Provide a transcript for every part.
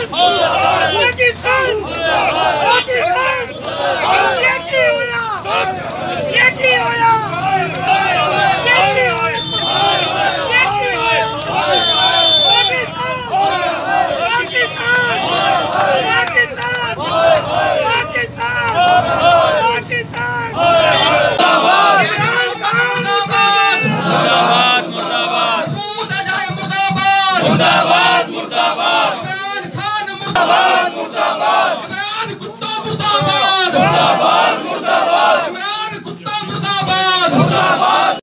Oh!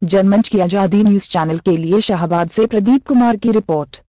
Janmanch की आज़ादी news channel के लिए शाहबाद से प्रदीप कुमार की रिपोर्ट।